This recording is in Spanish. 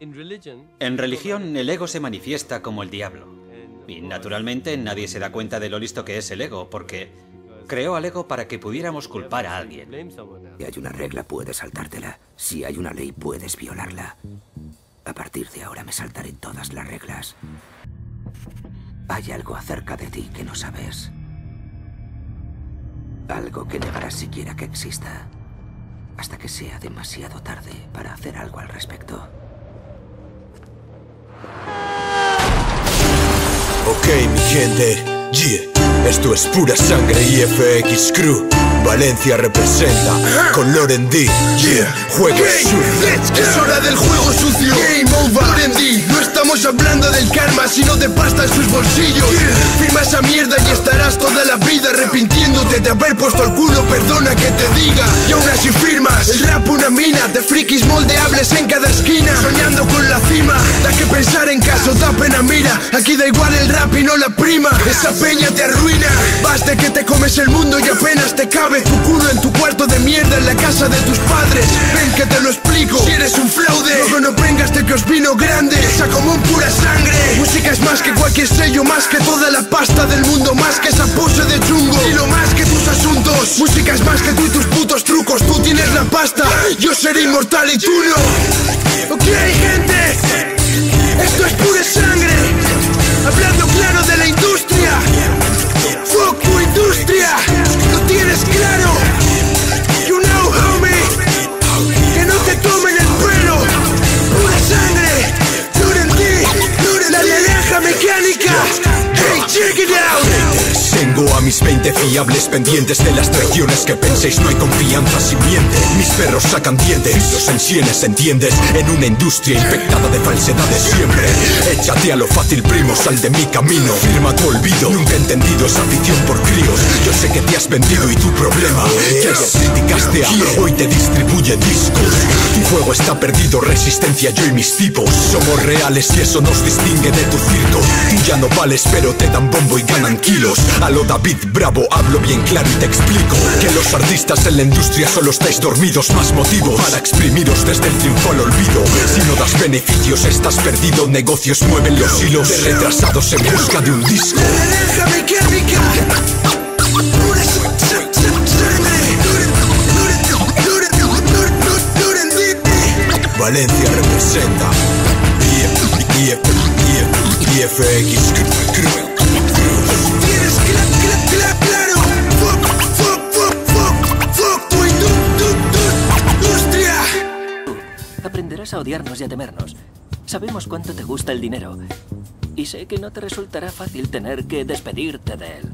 En religión, el ego se manifiesta como el diablo. Y naturalmente nadie se da cuenta de lo listo que es el ego, porque creó al ego para que pudiéramos culpar a alguien. Si hay una regla, puedes saltártela. Si hay una ley, puedes violarla. A partir de ahora me saltaré todas las reglas. Hay algo acerca de ti que no sabes. Algo que negarás siquiera que exista. Hasta que sea demasiado tarde para hacer algo al respecto. Gente, yeah. Esto es pura sangre IFX Crew. Valencia representa con Loren D. Yeah, juego sucio. Es hora del juego sucio. Game over. Loren D. No estamos hablando del karma, sino de pasta en sus bolsillos. Firma esa mierda y estarás toda la vida arrepintiéndote de haber puesto el culo. Perdona que te diga. Y aún así firmas. El rap una mina de frikis moldeables en cada esquina. Soñando con la cima. Da que pensar en caso da pena mira. Aquí da igual el rap y no la prima. Esa peña te arruina. De que te comes el mundo y apenas te cabe tu culo en tu cuarto de mierda en la casa de tus padres. Ven que te lo explico. Si eres un fraude, luego no vengas de que os vino grande. Esa pura sangre. Música es más que cualquier sello, más que toda la pasta del mundo, más que esa pose de chungo. Y lo más que tus asuntos. Música es más que tú y tus putos trucos. Tú tienes la pasta, yo seré inmortal y tú no. Ok, gente. Tengo a mis 20 fiables pendientes de las traiciones que penséis no hay confianza si miente. Mis perros sacan dientes, los en sienes, ¿entiendes? En una industria infectada de falsedades siempre. Échate a lo fácil, primo, sal de mi camino. Firma tu olvido. Nunca he entendido esa afición por críos. Yo sé que te has vendido y tu problema. Que criticaste a hoy te distribuye discos. Tu juego está perdido, resistencia yo y mis tipos. Somos reales y eso nos distingue de tu circo. Tú ya no vales, pero te dan bombo y ganan kilos. A lo David Bravo hablo bien claro y te explico que los artistas en la industria solo estáis dormidos. Más motivos para exprimiros desde el triunfo al olvido. Si no das beneficios, estás perdido. Negocios mueven los hilos de retrasados en busca de un disco. La naranja mecánica. A odiarnos y a temernos. Sabemos cuánto te gusta el dinero. Y sé que no te resultará fácil tener que despedirte de él.